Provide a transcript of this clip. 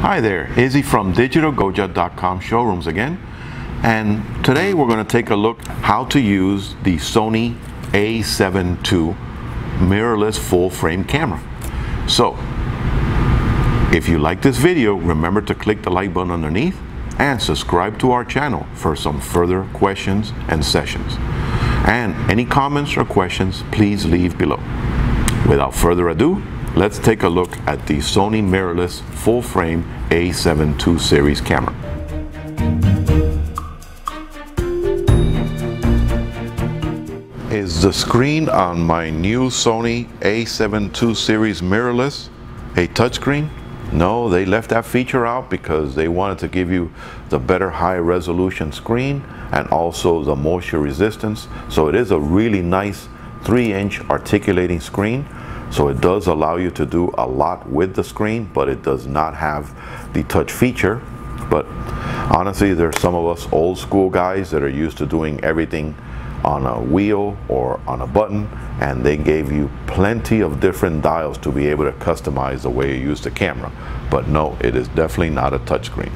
Hi there, Izzy from DigitalGoja.com showrooms again. And today we're going to take a look how to use the Sony a7 II mirrorless full frame camera. So, if you like this video, remember to click the like button underneath and subscribe to our channel for some further questions and sessions. And any comments or questions, please leave below. Without further ado, let's take a look at the Sony mirrorless full frame a7 II series camera. Is the screen on my new Sony a7 II series mirrorless a touchscreen? No, they left that feature out because they wanted to give you the better high resolution screen and also the moisture resistance. So it is a really nice three inch articulating screen so it does allow you to do a lot with the screen, but it does not have the touch feature. But honestly, there's some of us old school guys that are used to doing everything on a wheel or on a button, and they gave you plenty of different dials to be able to customize the way you use the camera. But no, it is definitely not a touchscreen.